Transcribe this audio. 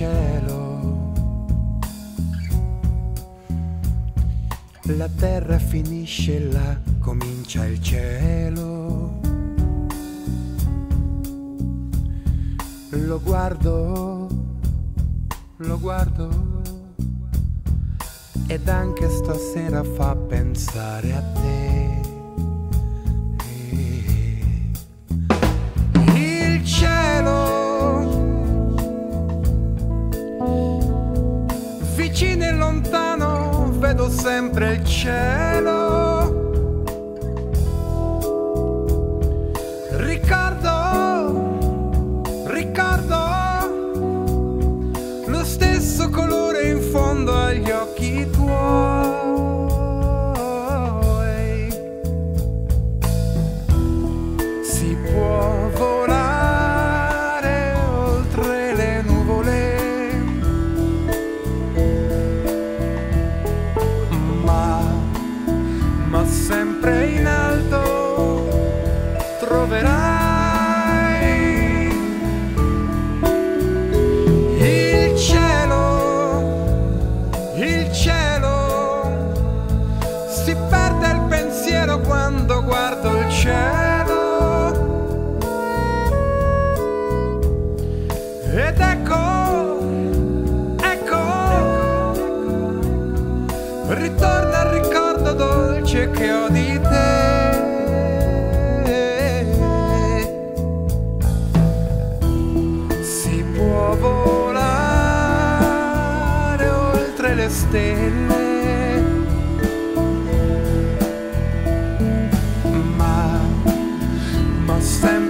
cielo. La terra finisce là, comincia il cielo. Lo guardo, lo guardo. Ed anche stasera fa pensare a te. Vedo sempre il cielo. Ricordo, ricordo troverai il cielo, il cielo, si perde il pensiero quando guardo il cielo. Ed ecco, ecco, ritorna il ricordo dolce che ho di esté. Mas, mas